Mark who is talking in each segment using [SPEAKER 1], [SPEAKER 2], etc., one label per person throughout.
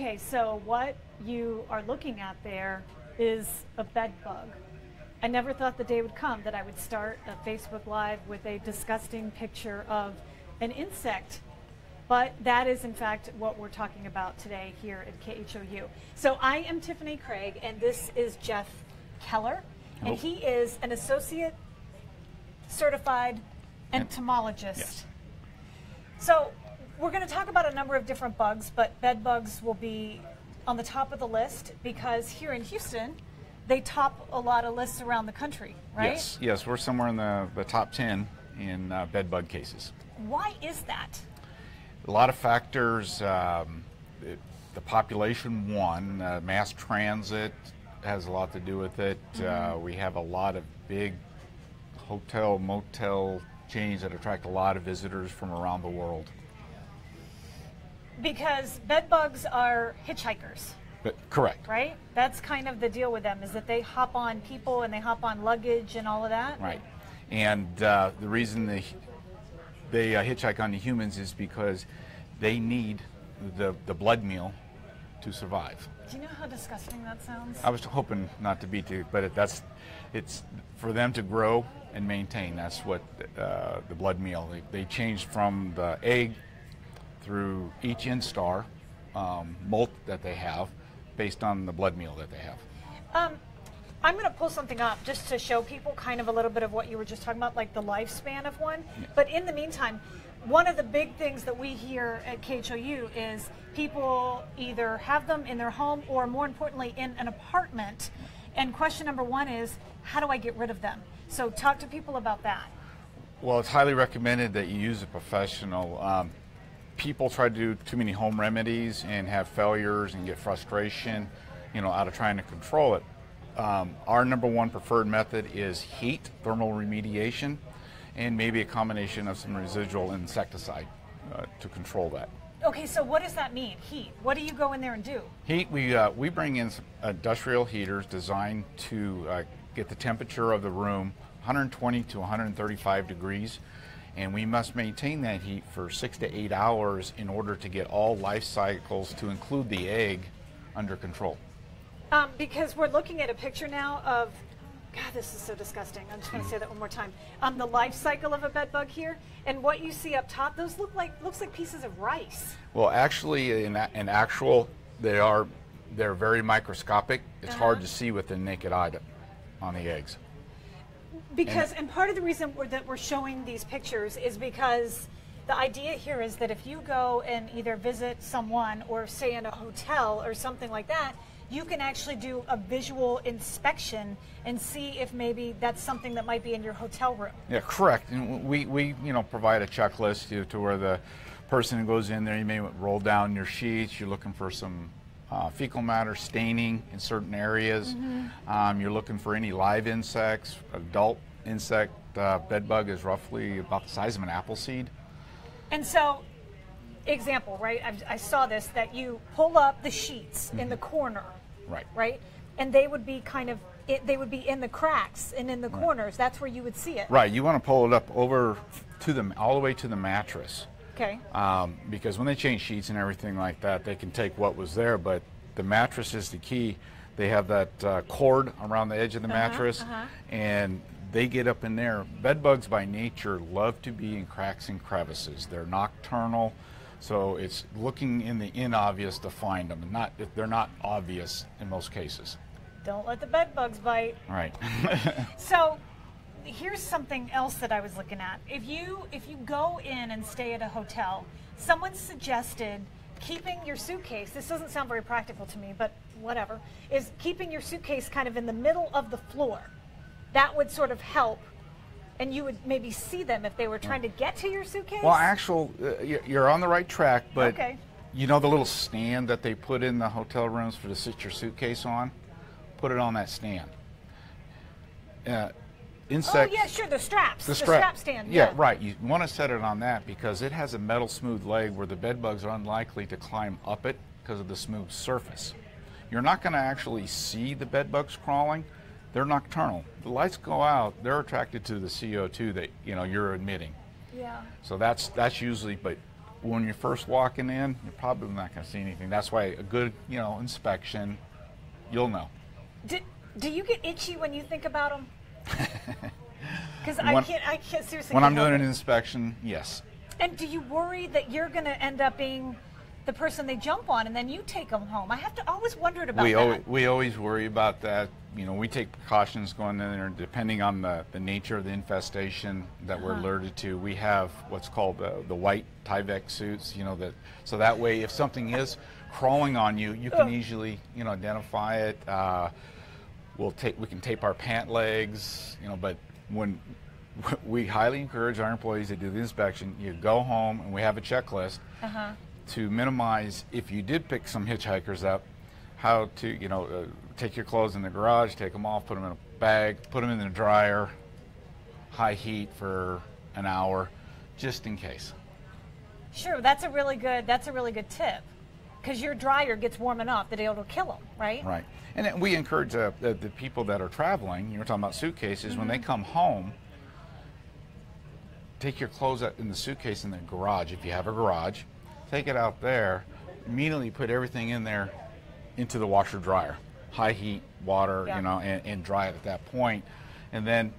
[SPEAKER 1] Okay, so what you are looking at there is a bed bug. I never thought the day would come that I would start a Facebook Live with a disgusting picture of an insect. But that is, in fact, what we're talking about today here at KHOU. So I am Tiffany Craig, and this is Jeff Keller, and oh. he is an associate certified entomologist.
[SPEAKER 2] Yes.
[SPEAKER 1] So we're going to talk about a number of different bugs, but bed bugs will be on the top of the list because here in Houston, they top a lot of lists around the country, right?
[SPEAKER 2] Yes, yes, we're somewhere in the, the top 10 in uh, bed bug cases.
[SPEAKER 1] Why is that?
[SPEAKER 2] A lot of factors. Um, it, the population, one, uh, mass transit has a lot to do with it. Uh, we have a lot of big hotel, motel chains that attract a lot of visitors from around the world.
[SPEAKER 1] Because bed bugs are hitchhikers,
[SPEAKER 2] But correct.
[SPEAKER 1] right? That's kind of the deal with them is that they hop on people and they hop on luggage and all of that.
[SPEAKER 2] Right. And uh, the reason they they uh, hitchhike on the humans is because they need the the blood meal to survive.
[SPEAKER 1] Do you know how disgusting that sounds?
[SPEAKER 2] I was hoping not to be too, but it, that's it's for them to grow and maintain. That's what uh, the blood meal. They, they change from the egg through each instar um, molt that they have, based on the blood meal that they have.
[SPEAKER 1] Um, I'm going to pull something up just to show people kind of a little bit of what you were just talking about, like the lifespan of one. But in the meantime, one of the big things that we hear at KHOU is people either have them in their home or, more importantly, in an apartment. And question number one is, how do I get rid of them? So talk to people about that.
[SPEAKER 2] Well, it's highly recommended that you use a professional. Um, people try to do too many home remedies and have failures and get frustration, you know, out of trying to control it. Um, our number one preferred method is heat, thermal remediation, and maybe a combination of some residual insecticide uh, to control that.
[SPEAKER 1] Okay, so what does that mean? Heat. What do you go in there and do?
[SPEAKER 2] Heat, we, uh, we bring in some industrial heaters designed to uh, get the temperature of the room 120 to 135 degrees, and we must maintain that heat for six to eight hours in order to get all life cycles, to include the egg, under control.
[SPEAKER 1] Um, because we're looking at a picture now of, God, this is so disgusting. I'm just going to say that one more time. Um, the life cycle of a bed bug here, and what you see up top, those look like looks like pieces of rice.
[SPEAKER 2] Well, actually, in, in actual, they are they're very microscopic. It's hard
[SPEAKER 1] Uh-huh.
[SPEAKER 2] to see with the naked eye to- on the eggs.
[SPEAKER 1] Because, and part of the reason we're, that we're showing these pictures is because the idea here is that if you go and either visit someone or stay in a hotel or something like that, you can actually do a visual inspection and see if maybe that's something that might be in your hotel room.
[SPEAKER 2] Yeah, correct. And we, we you know provide a checklist to, to where the person who goes in there, you may roll down your sheets. You're looking for some uh, fecal matter staining in certain areas. Um, you're looking for any live insects. Adult insect uh, bed bug is roughly about the size of an apple seed.
[SPEAKER 1] And so, example, right? I, I saw this that you pull up the sheets in the corner,
[SPEAKER 2] Right.
[SPEAKER 1] right? And they would be kind of, it, they would be in the cracks and in the corners. That's where you would see it.
[SPEAKER 2] Right. You want to pull it up over to the all the way to the mattress.
[SPEAKER 1] Okay.
[SPEAKER 2] um, because when they change sheets and everything like that, they can take what was there, but the mattress is the key. They have that uh, cord around the edge of the mattress,
[SPEAKER 1] uh-huh.
[SPEAKER 2] and they get up in there. Bed bugs by nature love to be in cracks and crevices. They're nocturnal, so it's looking in the inobvious to find them. Not they're not obvious in most cases.
[SPEAKER 1] Don't let the bed bugs bite.
[SPEAKER 2] Right.
[SPEAKER 1] So, here's something else that I was looking at. If you if you go in and stay at a hotel, someone suggested keeping your suitcase. This doesn't sound very practical to me, but whatever. Is keeping your suitcase kind of in the middle of the floor. That would sort of help and you would maybe see them if they were trying to get to your suitcase.
[SPEAKER 2] Well, actual, uh, you're- on the right track, but
[SPEAKER 1] Okay.
[SPEAKER 2] you know the little stand that they put in the hotel rooms for to sit your suitcase on? Put it on that stand. Uh,
[SPEAKER 1] oh yeah, sure, the straps.
[SPEAKER 2] The,
[SPEAKER 1] strap, stand.
[SPEAKER 2] Yeah, right. You want to set it on that because it has a metal smooth leg where the bed bugs are unlikely to climb up it because of the smooth surface. You're not going to actually see the bed bugs crawling. They're nocturnal. The lights go out, they're attracted to the CO2 that you know you're emitting.
[SPEAKER 1] Yeah.
[SPEAKER 2] So that's that's usually, but when you're first walking in, you're probably not going to see anything. That's why a good, you know, inspection, you'll know.
[SPEAKER 1] Do, do you get itchy when you think about them? Because I can't, I can't seriously.
[SPEAKER 2] When I'm doing
[SPEAKER 1] help
[SPEAKER 2] an inspection, yes.
[SPEAKER 1] And do you worry that you're going to end up being the person they jump on and then you take them home? I have to always wondered about
[SPEAKER 2] we
[SPEAKER 1] that.
[SPEAKER 2] always, we always worry about that. You know, we take precautions going in there depending on the, the nature of the infestation that we're
[SPEAKER 1] Uh-huh.
[SPEAKER 2] alerted to. We have what's called the, the white Tyvek suits, you know, that so that way if something is crawling on you, you can
[SPEAKER 1] Ugh.
[SPEAKER 2] easily, you know, identify it. Uh, we'll take we can tape our pant legs, you know, but when we highly encourage our employees to do the inspection, you go home and we have a checklist
[SPEAKER 1] Uh-huh.
[SPEAKER 2] To minimize if you did pick some hitchhikers up, how to you know uh, take your clothes in the garage, take them off, put them in a bag, put them in the dryer, high heat for an hour, just in case.
[SPEAKER 1] Sure, that's a really good. That's a really good tip, because your dryer gets warm enough that it'll kill them, right?
[SPEAKER 2] Right. And we encourage uh, the, the people that are traveling, you were talking about suitcases, when
[SPEAKER 1] Mm-hmm.
[SPEAKER 2] they come home, take your clothes out in the suitcase in the garage, if you have a garage, take it out there, immediately put everything in there into the washer dryer. High heat, water,
[SPEAKER 1] Yeah.
[SPEAKER 2] you know, and, and dry it at that point. And then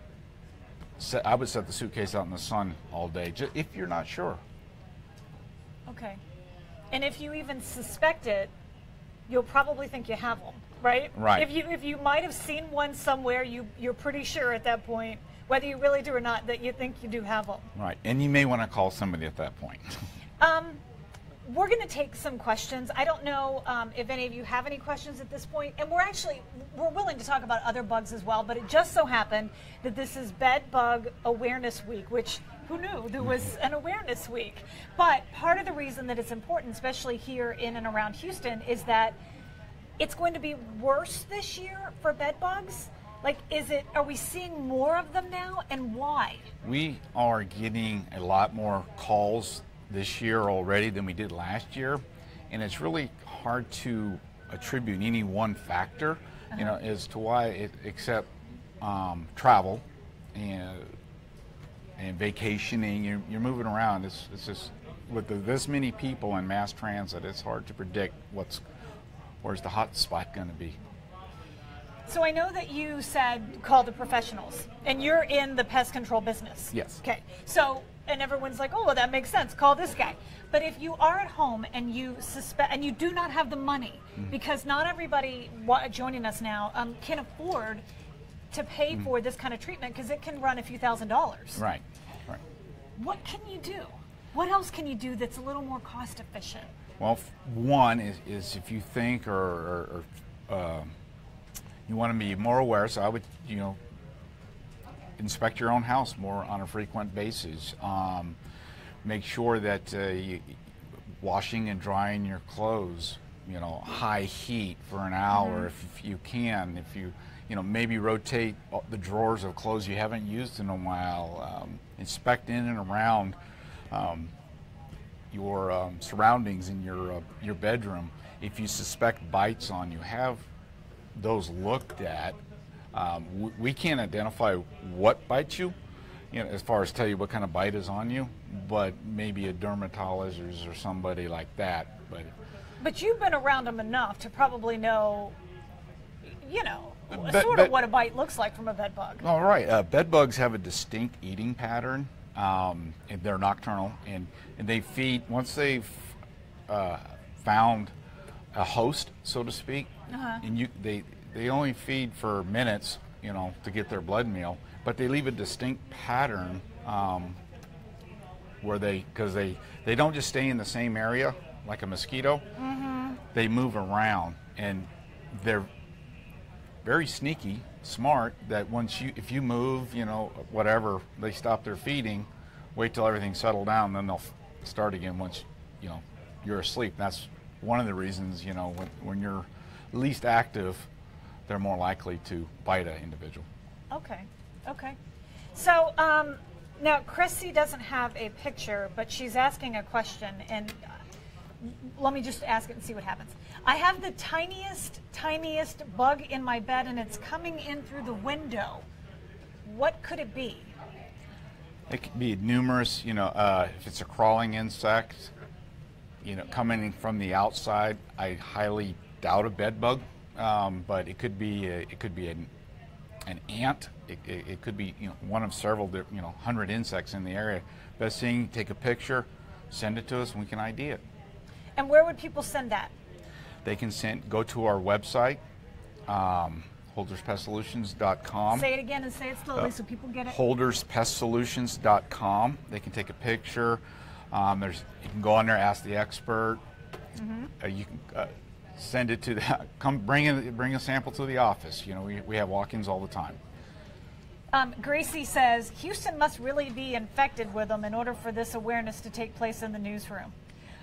[SPEAKER 2] set, I would set the suitcase out in the sun all day, just, if you're not sure.
[SPEAKER 1] Okay. And if you even suspect it, you'll probably think you have them, right?
[SPEAKER 2] Right.
[SPEAKER 1] If you if you might have seen one somewhere, you you're pretty sure at that point, whether you really do or not, that you think you do have them.
[SPEAKER 2] Right. And you may want to call somebody at that point.
[SPEAKER 1] Um, we're going to take some questions. I don't know um, if any of you have any questions at this point, and we're actually we're willing to talk about other bugs as well. But it just so happened that this is Bed Bug Awareness Week, which who knew there was an awareness week? But part of the reason that it's important, especially here in and around Houston, is that it's going to be worse this year for bed bugs. Like, is it? Are we seeing more of them now, and why?
[SPEAKER 2] We are getting a lot more calls this year already than we did last year, and it's really hard to attribute any one factor, you know, as to why it, except um, travel and and vacationing. You're, you're moving around. It's, it's just with the, this many people in mass transit, it's hard to predict what's where's the hot spot going to be.
[SPEAKER 1] So I know that you said call the professionals, and you're in the pest control business.
[SPEAKER 2] Yes.
[SPEAKER 1] Okay. So and everyone's like, oh, well, that makes sense. Call this guy. But if you are at home and you suspect and you do not have the money,
[SPEAKER 2] Mm-hmm.
[SPEAKER 1] because not everybody wa- joining us now um, can afford to pay
[SPEAKER 2] Mm-hmm.
[SPEAKER 1] for this kind of treatment because it can run a few thousand dollars.
[SPEAKER 2] Right. Right.
[SPEAKER 1] What can you do? What else can you do that's a little more cost efficient?
[SPEAKER 2] Well, f- one is, is if you think or, or, or um you want to be more aware, so I would, you know, inspect your own house more on a frequent basis. Um, make sure that uh, you, washing and drying your clothes, you know, high heat for an hour if, if you can. If you, you know, maybe rotate the drawers of clothes you haven't used in a while. Um, inspect in and around. Um, your um, surroundings in your uh, your bedroom. If you suspect bites on you, have those looked at. Um, we, we can't identify what bites you, you know, as far as tell you what kind of bite is on you, but maybe a dermatologist or somebody like that. But
[SPEAKER 1] But you've been around them enough to probably know, you know,
[SPEAKER 2] But-
[SPEAKER 1] sort of what a bite looks like from a bed bug.
[SPEAKER 2] All right. Uh, bed bugs have a distinct eating pattern. Um, and they're nocturnal, and, and they feed once they've uh, found a host, so to speak.
[SPEAKER 1] Uh-huh.
[SPEAKER 2] And you, they they only feed for minutes, you know, to get their blood meal, but they leave a distinct pattern um, where they because they they don't just stay in the same area like a mosquito. They move around, and they're very sneaky, smart. That once you, if you move, you know, whatever, they stop their feeding. Wait till everything settled down, then they'll f- start again once, you know, you're asleep. That's one of the reasons, you know, when, when you're least active, they're more likely to bite an individual.
[SPEAKER 1] Okay, okay. So um, now Chrissy doesn't have a picture, but she's asking a question, and uh, let me just ask it and see what happens. I have the tiniest, tiniest bug in my bed, and it's coming in through the window. What could it be?
[SPEAKER 2] It could be numerous, you know, uh, if it's a crawling insect, you know, coming from the outside, I highly doubt a bed bug, um, but it could be a, it could be an, an ant. It, it, it could be you know one of several you know hundred insects in the area. Best thing, take a picture, send it to us, and we can ID it.
[SPEAKER 1] And where would people send that?
[SPEAKER 2] They can send go to our website, um, holderspestsolutions.com.
[SPEAKER 1] Say it again and say it slowly
[SPEAKER 2] Uh,
[SPEAKER 1] so people get it.
[SPEAKER 2] holderspestsolutions.com. They can take a picture. Um, there's you can go on there, ask the expert. Uh, you can uh, send it to the come bring it bring a sample to the office. You know we, we have walk-ins all the time.
[SPEAKER 1] Um, Gracie says Houston must really be infected with them in order for this awareness to take place in the newsroom.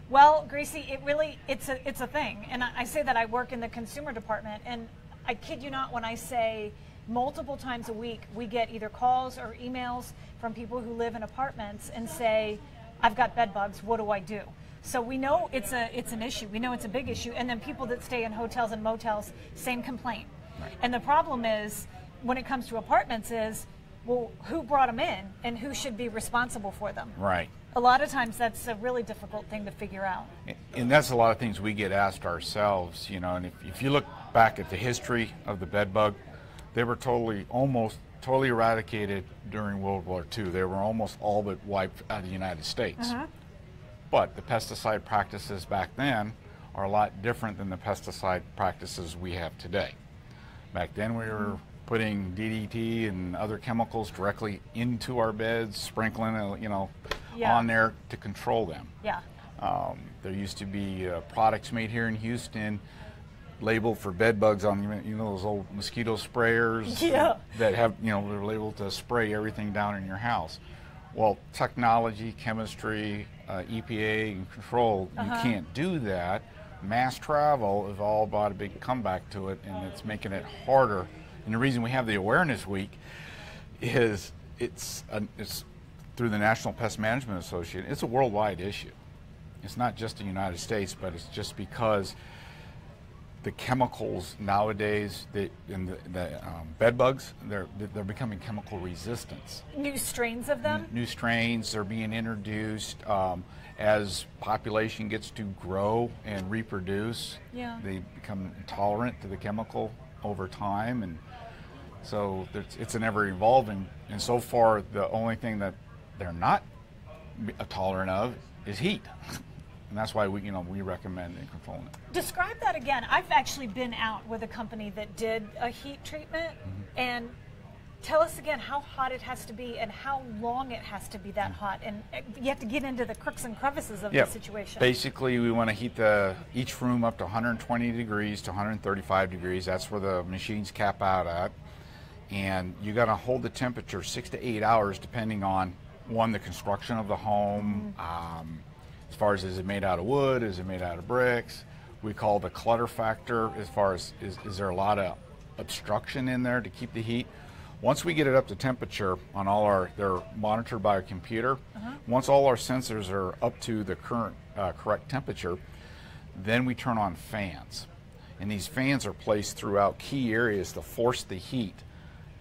[SPEAKER 1] Well, Gracie, it really it's a it's a thing, and I, I say that I work in the consumer department, and I kid you not when I say multiple times a week we get either calls or emails from people who live in apartments and say, "I've got bed bugs. What do I do?" So we know it's a it's an issue. We know it's a big issue, and then people that stay in hotels and motels, same complaint. And the problem is when it comes to apartments is, well, who brought them in and who should be responsible for them?
[SPEAKER 2] Right.
[SPEAKER 1] A lot of times that's a really difficult thing to figure out.
[SPEAKER 2] And that's a lot of things we get asked ourselves, you know. And if, if you look back at the history of the bed bug, they were totally, almost totally eradicated during World War II. They were almost all but wiped out of the United States. Mm-hmm. But the pesticide practices back then are a lot different than the pesticide practices we have today. Back then, we were putting DDT and other chemicals directly into our beds, sprinkling, uh, you know,
[SPEAKER 1] Yeah.
[SPEAKER 2] on there to control them.
[SPEAKER 1] Yeah.
[SPEAKER 2] Um, there used to be uh, products made here in Houston labeled for bed bugs on you know those old mosquito sprayers
[SPEAKER 1] Yeah.
[SPEAKER 2] that have you know they're labeled to spray everything down in your house. Well, technology, chemistry, uh, EPA, and control, you can't do that. Mass travel has all brought a big comeback to it, and it's making it harder. And the reason we have the awareness week is it's a, it's through the National Pest Management Association. It's a worldwide issue. It's not just the United States, but it's just because the chemicals nowadays that in the, the um, bed bugs they're they're becoming chemical resistance.
[SPEAKER 1] New strains of them?
[SPEAKER 2] New strains are being introduced um, as population gets to grow and reproduce.
[SPEAKER 1] Yeah.
[SPEAKER 2] They become intolerant to the chemical over time, and so it's, it's an ever evolving. And so far, the only thing that they're not tolerant of is heat, and that's why we you know we recommend and controlling it.
[SPEAKER 1] Describe that again. I've actually been out with a company that did a heat treatment
[SPEAKER 2] Mm-hmm.
[SPEAKER 1] and tell us again how hot it has to be and how long it has to be that hot and uh, you have to get into the crooks and crevices of the situation.
[SPEAKER 2] Basically, we want to heat the each room up to 120 degrees to 135 degrees. That's where the machines cap out at, and you got to hold the temperature six to eight hours, depending on one the construction of the home. Um, as far as is it made out of wood, is it made out of bricks? We call the clutter factor. As far as is, is there a lot of obstruction in there to keep the heat? Once we get it up to temperature on all our, they're monitored by a computer. Once all our sensors are up to the current uh, correct temperature, then we turn on fans. And these fans are placed throughout key areas to force the heat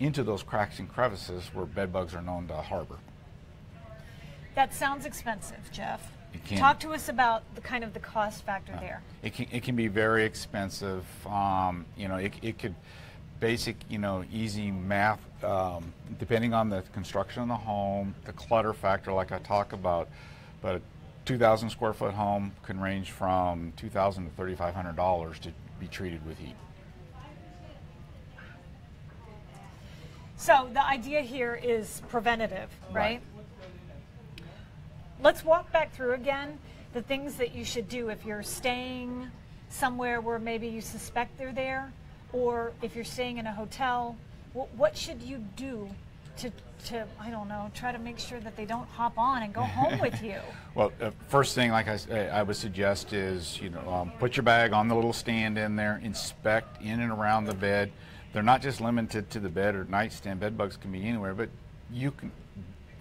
[SPEAKER 2] into those cracks and crevices where bed bugs are known to harbor.
[SPEAKER 1] that sounds expensive, Jeff.
[SPEAKER 2] Can.
[SPEAKER 1] Talk to us about the kind of the cost factor there.
[SPEAKER 2] It can, it can be very expensive. Um, you know, it, it could basic, you know, easy math, um, depending on the construction of the home, the clutter factor, like I talk about. But a 2,000 square foot home can range from 2,000 to 3,500 dollars to be treated with heat.
[SPEAKER 1] So the idea here is preventative, right?
[SPEAKER 2] Right.
[SPEAKER 1] Let's walk back through again the things that you should do if you're staying somewhere where maybe you suspect they're there, or if you're staying in a hotel. What, what should you do to, to, I don't know, try to make sure that they don't hop on and go home with you?
[SPEAKER 2] Well, uh, first thing, like I, uh, I would suggest is, you know, um, put your bag on the little stand in there, inspect in and around the bed. They're not just limited to the bed or nightstand. Bed bugs can be anywhere, but you can.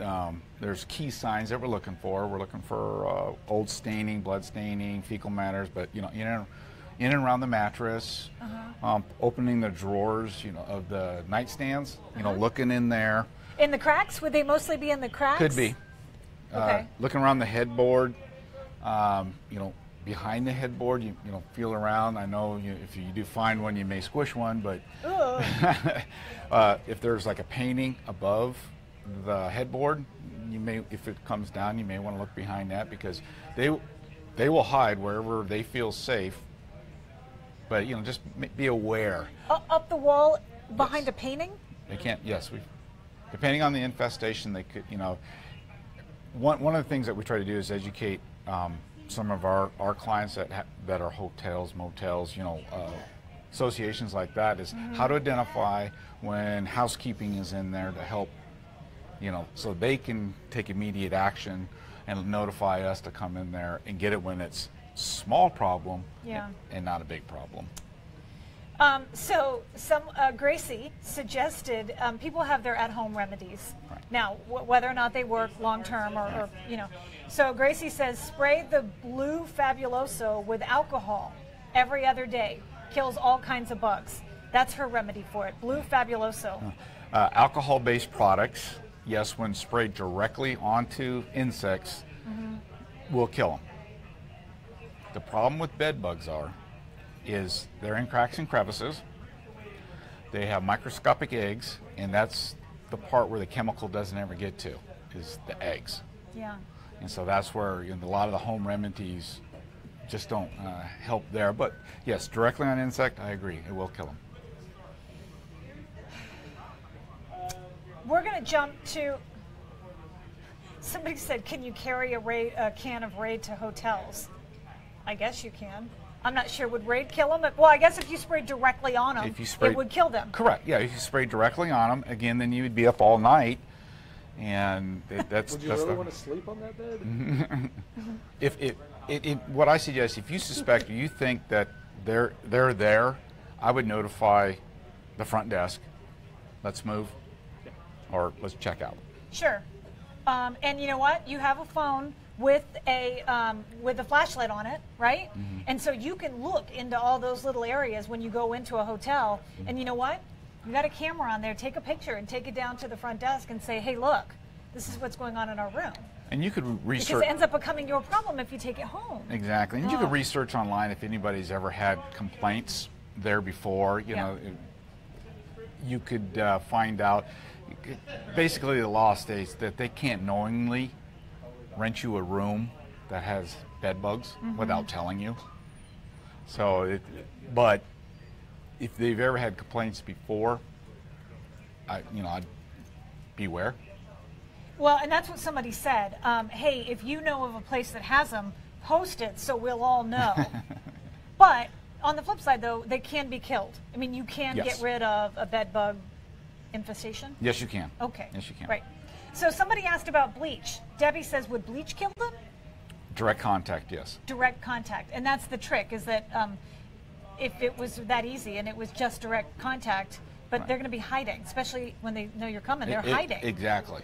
[SPEAKER 2] Um, there's key signs that we're looking for. We're looking for uh, old staining, blood staining, fecal matters, but you know, in and, in and around the mattress, um, opening the drawers, you know, of the nightstands, you know, looking in there.
[SPEAKER 1] In the cracks? Would they mostly be in the cracks?
[SPEAKER 2] Could be. Uh,
[SPEAKER 1] Okay.
[SPEAKER 2] looking around the headboard, um, you know, behind the headboard, you, you know, feel around. I know you, if you do find one, you may squish one, but uh, if there's like a painting above the headboard, you may, if it comes down, you may want to look behind that because they, they will hide wherever they feel safe. But you know, just be aware.
[SPEAKER 1] Uh, up the wall behind
[SPEAKER 2] Yes.
[SPEAKER 1] a painting.
[SPEAKER 2] They can't. Yes, we. Depending on the infestation, they could. You know, one one of the things that we try to do is educate um, some of our, our clients that ha- that are hotels, motels, you know, uh, associations like that, is how to identify when housekeeping is in there to help. You know, so they can take immediate action and notify us to come in there and get it when it's small problem
[SPEAKER 1] Yeah.
[SPEAKER 2] and not a big problem.
[SPEAKER 1] Um, so, some uh, Gracie suggested um, people have their at-home remedies.
[SPEAKER 2] Right.
[SPEAKER 1] Now, w- whether or not they work long term or, or you know, so Gracie says spray the blue fabuloso with alcohol every other day. Kills all kinds of bugs. That's her remedy for it. Blue fabuloso.
[SPEAKER 2] Uh, alcohol-based products, yes, when sprayed directly onto insects, will kill them. The problem with bed bugs are, is they're in cracks and crevices. They have microscopic eggs, and that's the part where the chemical doesn't ever get to, is the eggs.
[SPEAKER 1] Yeah.
[SPEAKER 2] And so that's where you know, a lot of the home remedies just don't uh, help there. But yes, directly on insect, I agree, it will kill them.
[SPEAKER 1] We're going to jump to. Somebody said, "Can you carry a, raid, a can of Raid to hotels?" I guess you can. I'm not sure. Would Raid kill them? Well, I guess if you sprayed directly on them,
[SPEAKER 2] If you spray,
[SPEAKER 1] it would kill them.
[SPEAKER 2] Correct. Yeah, if you spray directly on them, again, then you would be up all night, and it, that's
[SPEAKER 3] Would you
[SPEAKER 2] that's
[SPEAKER 3] really
[SPEAKER 2] the,
[SPEAKER 3] want to sleep on that bed?
[SPEAKER 2] if it, it, it what I suggest if you suspect or you think that they're they're there, I would notify the front desk. Let's move, or let's check out.
[SPEAKER 1] Sure. Um, and you know what? You have a phone with a um, with a flashlight on it, right?
[SPEAKER 2] Mm-hmm.
[SPEAKER 1] And so you can look into all those little areas when you go into a hotel.
[SPEAKER 2] Mm-hmm.
[SPEAKER 1] And you know what? You got a camera on there. Take a picture and take it down to the front desk and say, "Hey, look, this is what's going on in our room."
[SPEAKER 2] And you could research Because
[SPEAKER 1] it ends up becoming your problem if you take it home.
[SPEAKER 2] exactly, and you
[SPEAKER 1] Oh.
[SPEAKER 2] could research online if anybody's ever had complaints there before. You
[SPEAKER 1] Yeah.
[SPEAKER 2] know, you could uh, find out. Basically, the law states that they can't knowingly rent you a room that has bed bugs
[SPEAKER 1] Mm-hmm.
[SPEAKER 2] without telling you. So, it, but if they've ever had complaints before, I, you know, I'd beware.
[SPEAKER 1] Well, and that's what somebody said. Um, hey, if you know of a place that has them, post it so we'll all know. but on the flip side, though, they can be killed. I mean, you can
[SPEAKER 2] Yes.
[SPEAKER 1] get rid of a bed bug infestation.
[SPEAKER 2] Yes, you can.
[SPEAKER 1] Okay.
[SPEAKER 2] Yes, you can.
[SPEAKER 1] Right. So somebody asked about bleach. Debbie says, would bleach kill them?
[SPEAKER 2] Direct contact, yes.
[SPEAKER 1] Direct contact, and that's the trick. Is that um, if it was that easy and it was just direct contact, but
[SPEAKER 2] Right.
[SPEAKER 1] they're going to be hiding, especially when they know you're coming. They're
[SPEAKER 2] It- it-
[SPEAKER 1] hiding.
[SPEAKER 2] exactly.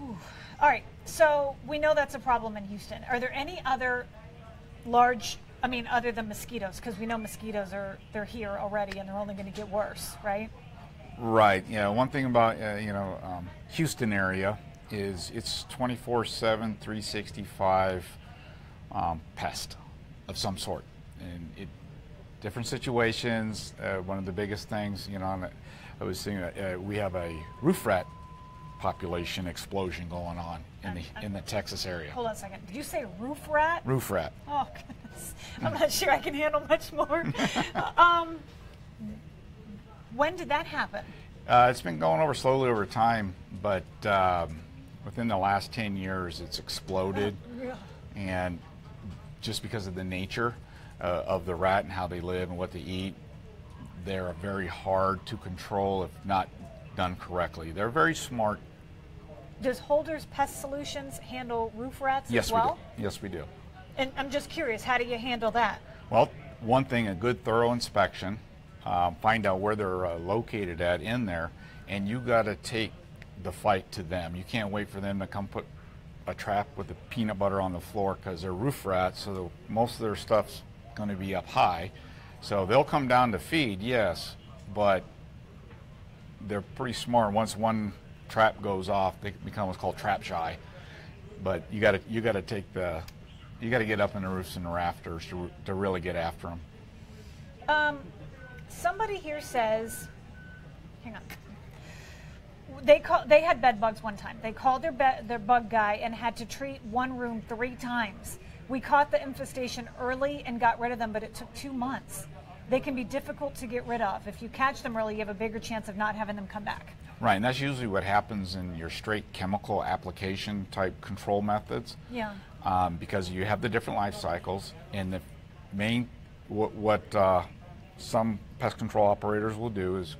[SPEAKER 1] All right, so we know that's a problem in Houston. Are there any other large, I mean, other than mosquitoes? Because we know mosquitoes are they're here already and they're only going to get worse, right?
[SPEAKER 2] Right. Yeah. One thing about uh, you know um, Houston area is it's 24/7, 365 um, pest of some sort, and it different situations. Uh, one of the biggest things, you know, I was saying uh, we have a roof rat population explosion going on in the in the Texas area.
[SPEAKER 1] Hold on a second. Did you say roof rat?
[SPEAKER 2] Roof rat.
[SPEAKER 1] Oh goodness, I'm not sure I can handle much more. um, when did that happen?
[SPEAKER 2] Uh, it's been going over slowly over time, but um, within the last 10 years, it's exploded. And just because of the nature uh, of the rat and how they live and what they eat, they're very hard to control if not done correctly. They're very smart.
[SPEAKER 1] Does Holder's Pest Solutions handle roof rats
[SPEAKER 2] Yes,
[SPEAKER 1] as well?
[SPEAKER 2] we do. Yes, we do.
[SPEAKER 1] And I'm just curious, how do you handle that?
[SPEAKER 2] Well, one thing, a good thorough inspection, um, find out where they're uh, located at in there, and you got to take the fight to them. You can't wait for them to come put a trap with the peanut butter on the floor because they're roof rats, so the, most of their stuff's going to be up high. So they'll come down to feed, yes, but they're pretty smart. Once one trap goes off, they become what's called trap shy. But you got to you got to take the you got to get up in the roofs and the rafters to, to really get after them.
[SPEAKER 1] Um, somebody here says, hang on. They call, they had bed bugs one time. They called their be- their bug guy and had to treat one room three times. We caught the infestation early and got rid of them, but it took two months. They can be difficult to get rid of. If you catch them early, you have a bigger chance of not having them come back.
[SPEAKER 2] Right, and that's usually what happens in your straight chemical application type control methods.
[SPEAKER 1] Yeah.
[SPEAKER 2] Um, because you have the different life cycles, and the main what, what uh, some pest control operators will do is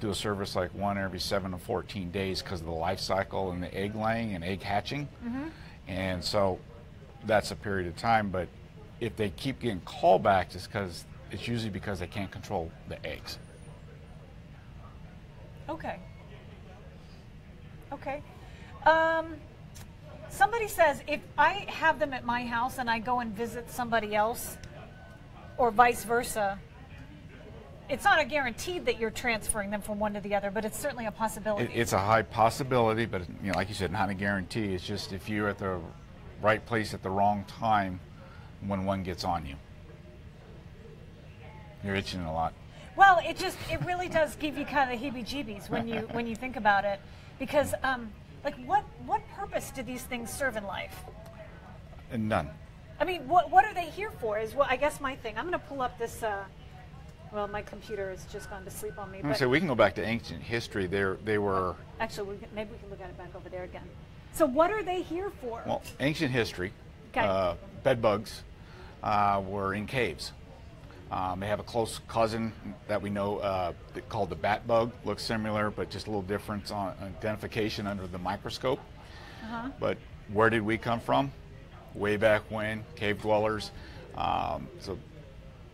[SPEAKER 2] do a service like one every seven to 14 days because of the life cycle and the egg laying and egg hatching. And so that's a period of time. But if they keep getting callbacks, it's because it's usually because they can't control the eggs.
[SPEAKER 1] Okay. Okay. Um, somebody says if I have them at my house and I go and visit somebody else, or vice versa, it's not a guarantee that you're transferring them from one to the other, but it's certainly a possibility.
[SPEAKER 2] It, it's a high possibility, but you know, like you said, not a guarantee. It's just if you're at the right place at the wrong time when one gets on you. You're itching a lot.
[SPEAKER 1] Well, it just it really does give you kind of heebie-jeebies when you when you think about it, because um, like what what purpose do these things serve in life?
[SPEAKER 2] And none.
[SPEAKER 1] I mean, what what are they here for? Is what I guess my thing. I'm going to pull up this. Uh, well, my computer has just gone to sleep on me. But
[SPEAKER 2] say we can go back to ancient history. They they were
[SPEAKER 1] actually, we can, maybe we can look at it back over there again. So, what are they here for?
[SPEAKER 2] well ancient history.
[SPEAKER 1] Okay.
[SPEAKER 2] Uh, bed bugs uh, were in caves. Um, they have a close cousin that we know uh, called the bat bug. Looks similar, but just a little difference on identification under the microscope.
[SPEAKER 1] uh-huh.
[SPEAKER 2] But where did we come from? Way back when, cave dwellers. Um, so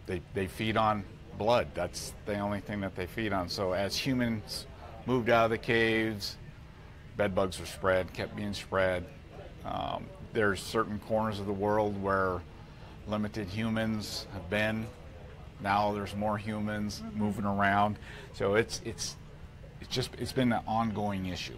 [SPEAKER 2] they, they feed on blood. That's the only thing that they feed on. So as humans moved out of the caves, bed bugs were spread, kept being spread. Um, there's certain corners of the world where limited humans have been. Now there's more humans moving around. So it's it's it's just it's been an ongoing issue.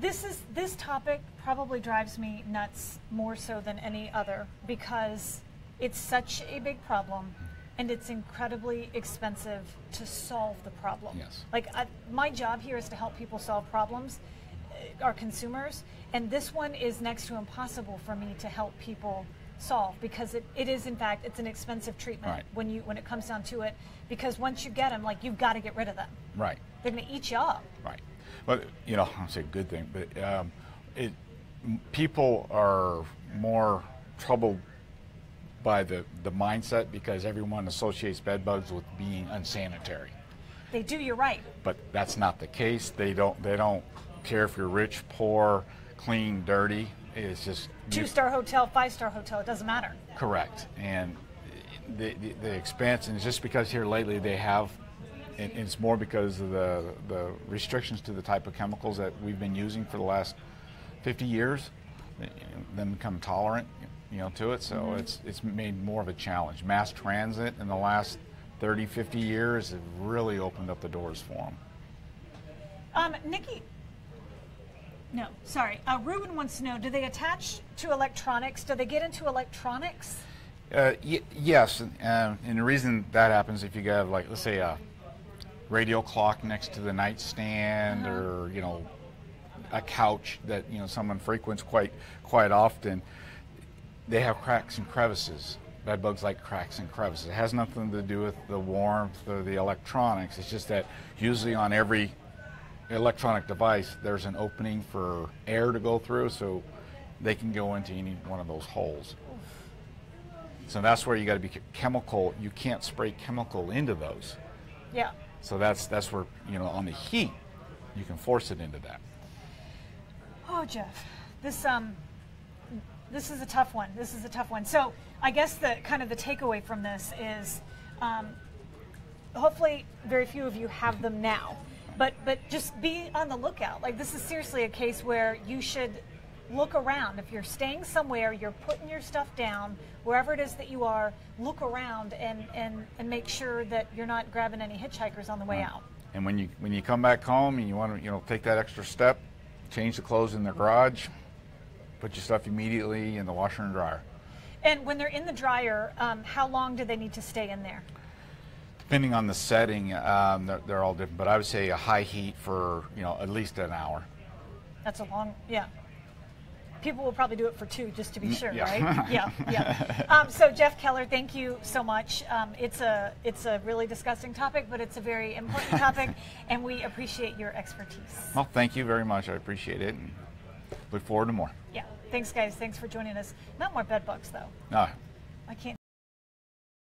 [SPEAKER 1] this is this topic probably drives me nuts more so than any other because it's such a big problem and it's incredibly expensive to solve the problem.
[SPEAKER 2] Yes.
[SPEAKER 1] Like I, my job here is to help people solve problems, uh, our consumers, and this one is next to impossible for me to help people solve because it, it is in fact it's an expensive treatment
[SPEAKER 2] Right.
[SPEAKER 1] when you when it comes down to it because once you get them like you've got to get rid of them.
[SPEAKER 2] Right.
[SPEAKER 1] They're going to eat you up.
[SPEAKER 2] Right. Well, you know, I don't say a good thing, but um, it people are more troubled by the, the mindset because everyone associates bed bugs with being unsanitary.
[SPEAKER 1] They do you're right.
[SPEAKER 2] But that's not the case. They don't they don't care if you're rich, poor, clean, dirty. It's just
[SPEAKER 1] Two star hotel, five star hotel, it doesn't matter.
[SPEAKER 2] Correct. And the, the, the expansion is just because here lately they have, and it's more because of the, the restrictions to the type of chemicals that we've been using for the last 50 years, eh, them become tolerant, you know, to it. So it's, it's made more of a challenge. Mass transit in the last 30, 50 years have really opened up the doors for them.
[SPEAKER 1] Um, Nikki, no, sorry. Uh, Ruben wants to know: Do they attach to electronics? Do they get into electronics?
[SPEAKER 2] Uh, y- yes, and, uh, and the reason that happens if you have like let's say a radio clock next to the nightstand, or you know a couch that you know someone frequents quite quite often, they have cracks and crevices. Bed bugs like cracks and crevices. It has nothing to do with the warmth or the electronics. It's just that usually on every electronic device there's an opening for air to go through, so they can go into any one of those holes. So that's where you got to be chemical. You can't spray chemical into those.
[SPEAKER 1] Yeah.
[SPEAKER 2] So that's that's where you know on the heat you can force it into that.
[SPEAKER 1] Oh, Jeff, this um, this is a tough one. This is a tough one. So I guess the kind of the takeaway from this is, um, hopefully, very few of you have them now, but but just be on the lookout. Like this is seriously a case where you should look around. If you're staying somewhere, you're putting your stuff down wherever it is that you are. Look around and and and make sure that you're not grabbing any hitchhikers on the way out.
[SPEAKER 2] And when you when you come back home and you want to you know take that extra step, change the clothes in the garage, put your stuff immediately in the washer and dryer.
[SPEAKER 1] And when they're in the dryer, um, how long do they need to stay in there?
[SPEAKER 2] Depending on the setting, um, they're, they're all different, but I would say a high heat for you know at least an hour.
[SPEAKER 1] That's a long, yeah. People will probably do it for two just to be sure,
[SPEAKER 2] yeah.
[SPEAKER 1] right? Yeah, yeah. Um, so Jeff Keller, thank you so much. Um, it's a it's a really disgusting topic, but it's a very important topic, and we appreciate your expertise.
[SPEAKER 2] Well, thank you very much. I appreciate it, and look forward to more.
[SPEAKER 1] Yeah. Thanks, guys. Thanks for joining us. Not more bed bugs though.
[SPEAKER 2] Uh,
[SPEAKER 1] I can't.